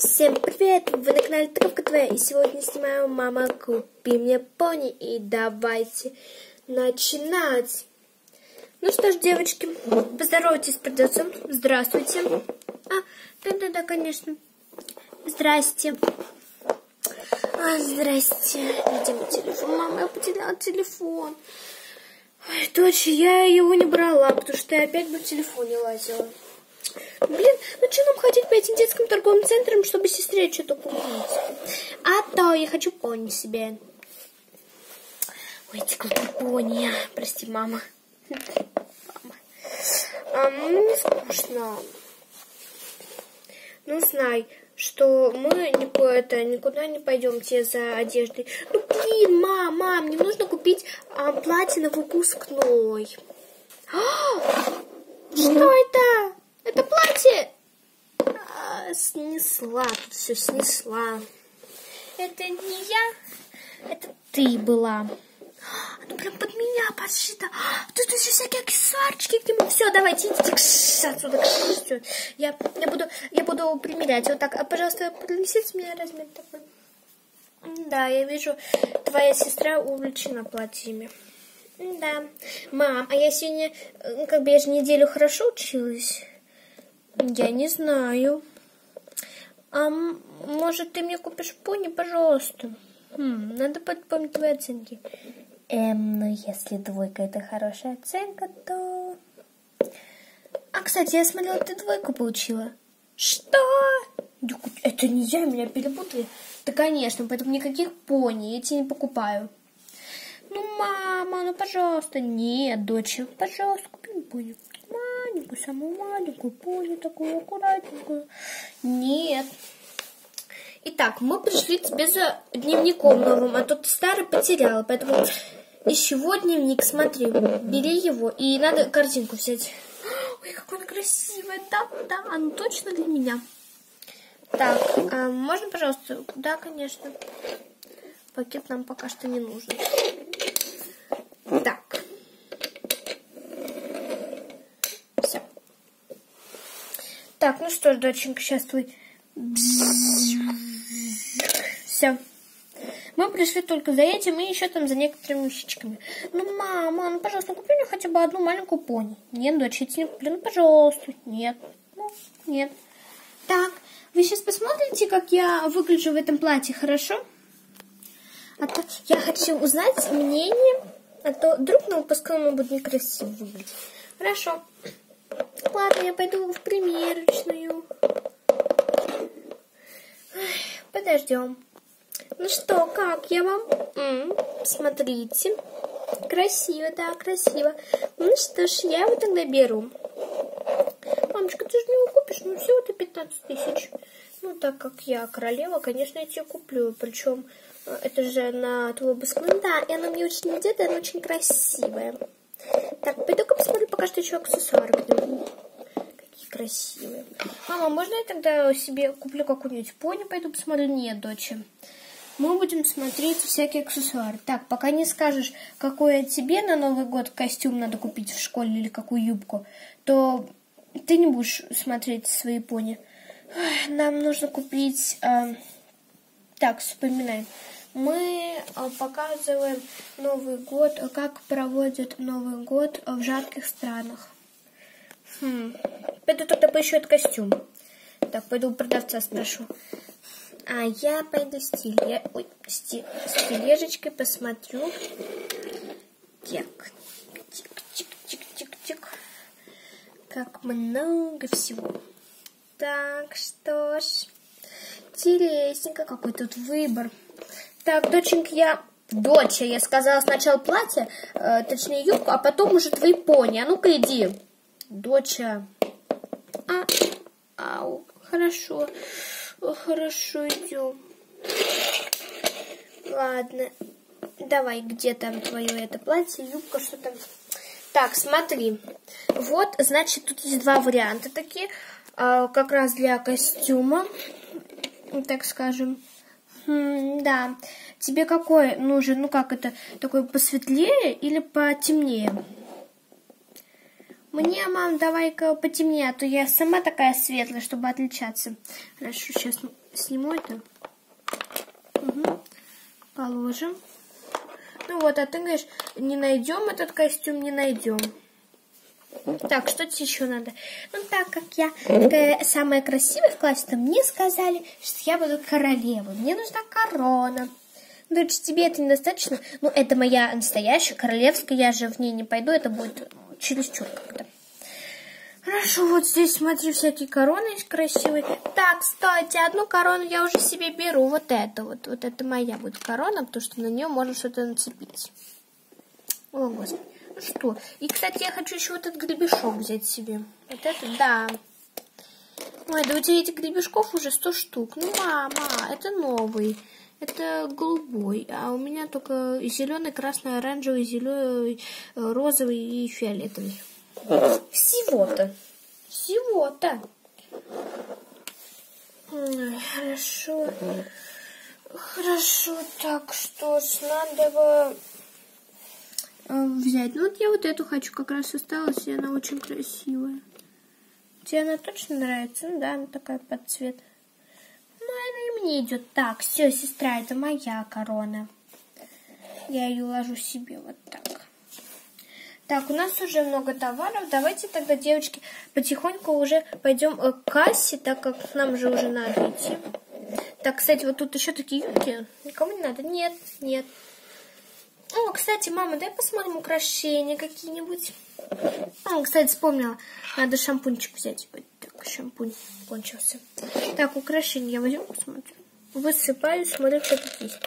Всем привет! Вы на канале Травка Твоя, и сегодня снимаю «Мама, купи мне пони» и давайте начинать! Ну что ж, девочки, поздоровайтесь с продавцом. Здравствуйте. А, да-да-да, конечно. Здрасте. А, здрасте. Мой телефон? Мама, я потеряла телефон. Ой, точно, я его не брала, потому что я опять бы в телефоне лазила. Блин, ну что нам ходить по этим детским торговым центрам, чтобы сестре что-то купить? А то я хочу пони себе. Ой, эти пони. Прости, мама. Мама. А, ну, не скучно. Ну, знай, что мы это, никуда не пойдем тебе за одеждой. Ну, блин, мам, мам, мне нужно купить а, платье на выпускной. А, что это? Платье а, снесла, тут все снесла. Это не я, это ты была. Ну прям под меня подшито. Тут еще всякие аксессуарчики к нему. Все, давайте идите отсюда. Я, я, буду, я буду примерять. Вот так. А, пожалуйста, принесите мне размер такой. Да, я вижу, твоя сестра увлечена платьями. Да. Мам, а я сегодня, как бы я же неделю хорошо училась. Я не знаю. А может, ты мне купишь пони, пожалуйста? Хм, надо подпомнить твои оценки. Эм, ну если двойка это хорошая оценка, то... А, кстати, я смотрела, ты двойку получила. Что? Это не я, меня перепутали. Да, конечно, поэтому никаких пони я тебе не покупаю. Ну, мама, ну, пожалуйста. Нет, дочь, пожалуйста, купи мне пони маленькую, самую маленькую, пони такую аккуратненькую. Нет. Итак, мы пришли к тебе за дневником новым, а тут старый потеряла, поэтому ищи его дневник, смотри, бери его, и надо картинку взять. Ой, какой она красивая, да, да, она точно для меня. Так, а можно, пожалуйста? Да, конечно. Пакет нам пока что не нужен. Так. Так, ну что ж, доченька, сейчас твой... Все. Мы пришли только за этим и еще там за некоторыми вещичками. Ну, мама, ну, пожалуйста, купи мне хотя бы одну маленькую пони. Нет, дочь, я не куплю. Ну, пожалуйста. Нет. Ну, нет. Так, вы сейчас посмотрите, как я выгляжу в этом платье, хорошо? А то я хочу узнать мнение, а то вдруг на выпускном будет некрасиво выглядеть. Хорошо. Ладно, я пойду в примерочную. Подождем. Ну что, как я вам? М -м, смотрите. Красиво, да, красиво. Ну что ж, я его тогда беру. Мамочка, ты же не купишь, ну всего-то 15 тысяч. Ну, так как я королева, конечно, я тебе куплю. Причем э, это же на твой выпускной. Да, и она мне очень идет, она очень красивая. Так, пойду-ка посмотрю пока что еще аксессуары. Какие красивые. Мама, можно я тогда себе куплю какую-нибудь пони, пойду посмотрю? Нет, дочь. Мы будем смотреть всякие аксессуары. Так, пока не скажешь, какой тебе на Новый год костюм надо купить в школе или какую юбку, то ты не будешь смотреть свои пони. Нам нужно купить... Э... Так, вспоминаем мы э, показываем Новый год, э, как проводят Новый год в жарких странах. Хм. Пойду тогда поищу костюм. Так, пойду у продавца спрошу. А я пойду с, теле... Ой, с тележечкой посмотрю. Так, тик-тик-тик-тик-тик. Как много всего. Так, что ж, интересненько, какой тут выбор. Так, доченька, я... Доча, я сказала сначала платье, э, точнее юбку, а потом уже твои пони. А ну-ка иди. Доча. А, ау, хорошо. Хорошо, идем. Ладно. Давай, где там твое это платье, юбка, что там? Так, смотри. Вот, значит, тут есть два варианта такие. Э, как раз для костюма, так скажем. Хм, да. Тебе какой нужен? Ну как это? Такой посветлее или потемнее? Мне, мам, давай-ка потемнее, а то я сама такая светлая, чтобы отличаться. Хорошо, сейчас сниму это. Угу. Положим. Ну вот, а ты говоришь, не найдем этот костюм, не найдем. Так, что тебе еще надо? Ну, так как я такая самая красивая в классе, то мне сказали, что я буду королевой. Мне нужна корона. Дочь, тебе это недостаточно? Ну, это моя настоящая королевская, я же в ней не пойду, это будет чересчур как-то. Хорошо, вот здесь, смотри, всякие короны есть красивые. Так, кстати, одну корону я уже себе беру, вот эту вот. Вот это моя будет корона, потому что на нее можно что-то нацепить. О, господи. Что, и, кстати, я хочу еще вот этот гребешок взять себе. Вот это, да. Ой, да у тебя этих гребешков уже 100 штук. Ну, мама, это новый. Это голубой, а у меня только зеленый, красный, оранжевый, зеленый, э, розовый и фиолетовый. Всего-то. Всего-то. Хорошо. Хорошо, так что ж, надо бы взять. Ну вот я вот эту хочу, как раз осталась, и она очень красивая. Тебе она точно нравится? Ну да, она такая под цвет. Ну, она и мне идет. Так, все, сестра, это моя корона. Я ее ложу себе вот так. Так, у нас уже много товаров. Давайте тогда, девочки, потихоньку уже пойдем э, к кассе, так как нам же уже надо идти. Так, кстати, вот тут еще такие юбки. Никому не надо? Нет, нет. О, кстати, мама, дай посмотрим украшения какие-нибудь. А, кстати, вспомнила. Надо шампунчик взять. Вот так, шампунь кончился. Так, украшения я возьму, посмотрю. Высыпаю, смотрю, что тут есть.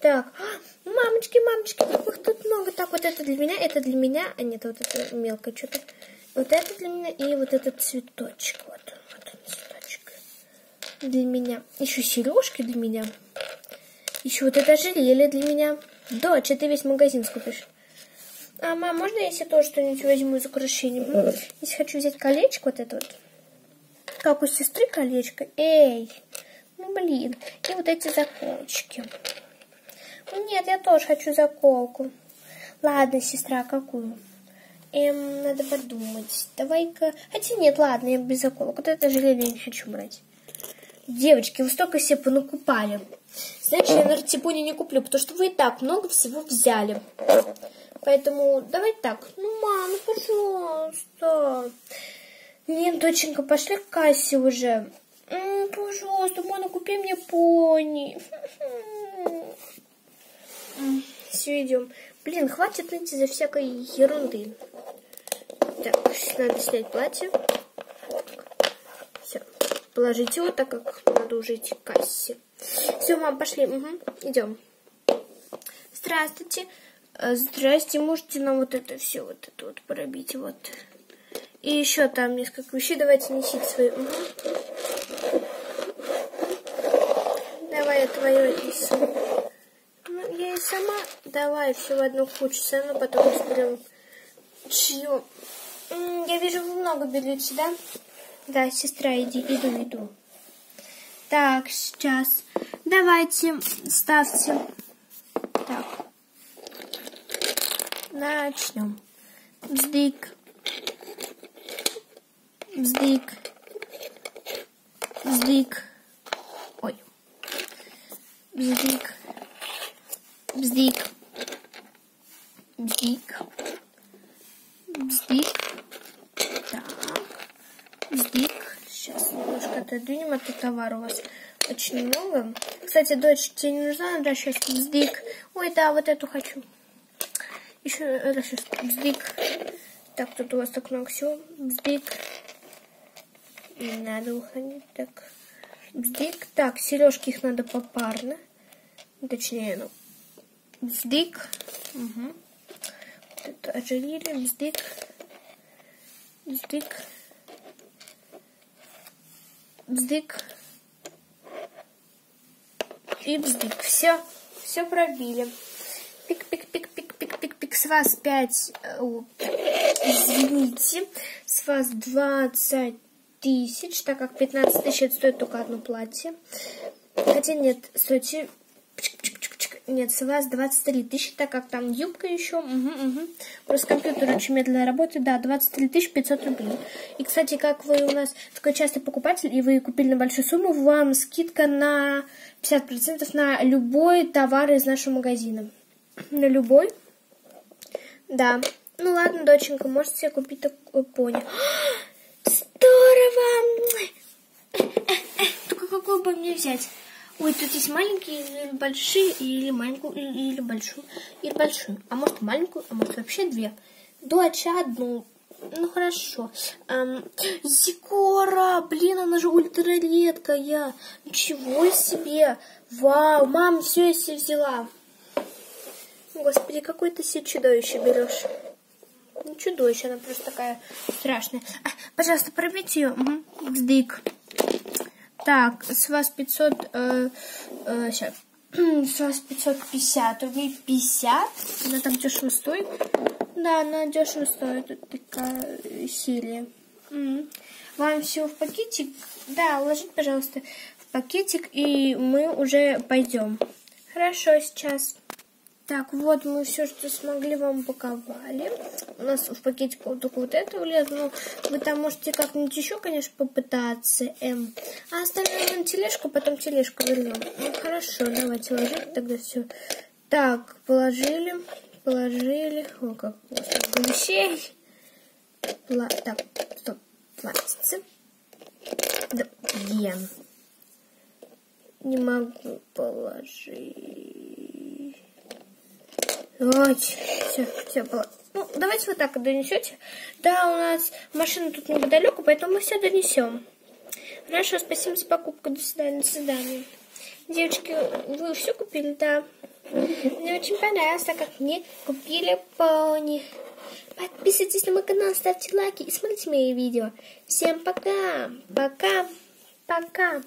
Так, мамочки, мамочки, их тут много. Так, вот это для меня, это для меня. А нет, вот это мелкое что-то. Вот это для меня и вот этот цветочек. Вот вот он, цветочек. Для меня. Еще сережки для меня. Еще вот это ожерелье для меня. Дочь, ты весь магазин скупишь. А, мам, можно я себе тоже что-нибудь возьму из украшений? Если хочу взять колечко вот это вот. Как у сестры колечко. Эй, ну блин. И вот эти заколочки. Нет, я тоже хочу заколку. Ладно, сестра, какую? Эм, надо подумать. Давай-ка... Хотя нет, ладно, я без заколок. Вот это железо не хочу брать. Девочки, вы столько себе понакупали. Значит, я на Ратибуне не куплю, потому что вы и так много всего взяли. Поэтому давай так. Ну, мам, ну, пожалуйста. Нет, доченька, пошли к кассе уже. М -м, пожалуйста, мама, купи мне пони. Все, идем. Блин, хватит ныть за всякой ерунды. Так, надо снять платье. Положить его, так как надо уже идти к кассе. Все, мам, пошли. Угу, идем. Здравствуйте. Э, здрасте, можете нам вот это все вот это вот пробить, вот. И еще там несколько вещей. Давайте несите свои. Угу. Давай я твою несу я и сама давай все в одну кучу, все равно потом разберем. Чью? Я вижу, вы много берете, да? Да, сестра, иди, иду, иду. Так, сейчас. Давайте, ставьте. Так. Начнем. Бздык. Бздык. Бздык. Ой. Бздык. Бздик. Бздик. Бздик. Так. Бздик. Сейчас немножко отодвинем, а то товара у вас очень много. Кстати, дочь, тебе не нужна расческа? Бздик. Ой, да, вот эту хочу. Еще расческа. Бздик. Так, тут у вас так много всего. Бздик. Не надо уходить. Так. Бздик. Так, сережки их надо попарно. Точнее, ну, Бздык. Угу. Вот это ожерелье, бздык. Бздык. Бздык. И бздык. Все. Все пробили. Пик-пик-пик-пик-пик-пик-пик. С вас 5... Э, извините. С вас 20 тысяч, так как 15 тысяч это стоит только одно платье. Хотя нет, стойте. Нет, с вас 23 тысячи, так как там юбка еще. Угу, угу. Просто компьютер очень медленно работает. Да, 23 тысячи 500 рублей. И, кстати, как вы у нас такой частый покупатель, и вы купили на большую сумму, вам скидка на 50% на любой товар из нашего магазина. На любой. Да. Ну ладно, доченька, можете себе купить такой пони. Здорово! Только какой бы мне взять? Ой, тут есть маленькие или большие, или маленькую, или, большую, или большую. А может маленькую, а может вообще две. Дочь, одну. Ну хорошо. Эм, Зикора, блин, она же ультраредкая. Ничего себе. Вау, мам, все я себе взяла. Господи, какое ты себе чудовище берешь. Не чудовище, она просто такая страшная. А, пожалуйста, пробейте ее. Угу. Вздык. Так, с вас 500... Э, э, сейчас. С вас 550 рублей 50. Она там дешево стоит. Да, она дешево стоит. Это такая серия. Вам все в пакетик? Да, уложите, пожалуйста, в пакетик, и мы уже пойдем. Хорошо, сейчас. Так, вот мы все, что смогли, вам упаковали. У нас в пакетик вот только вот это влезло. Ну, вы там можете как-нибудь еще, конечно, попытаться. Эм. А оставим на тележку, потом тележку вернем. Ну, хорошо, давайте ложить тогда все. Так, положили, положили. О, как вещей. Пла так, стоп, платьице. Да, блин. Не могу положить. Вот, все, все было. Ну, давайте вот так донесете. Да, у нас машина тут неподалеку, поэтому мы все донесем. Хорошо, спасибо за покупку. До свидания, до свидания. Девочки, вы все купили? Да. Мне очень понравилось, так как мне купили пони. Подписывайтесь на мой канал, ставьте лайки и смотрите мои видео. Всем пока. Пока. Пока.